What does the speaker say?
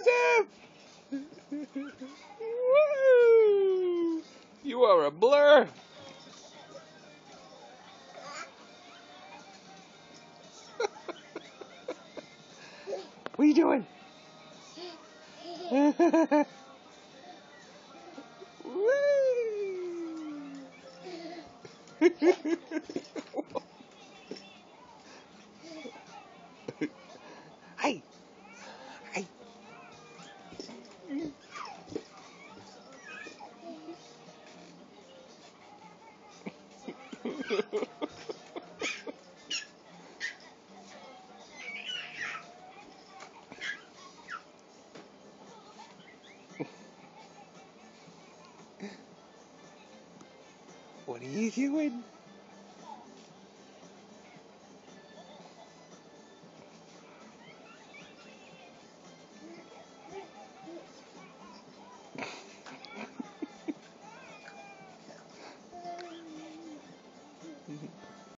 Woo! You are a blur. what are you doing? Hey! What are you doing? Mm-hmm.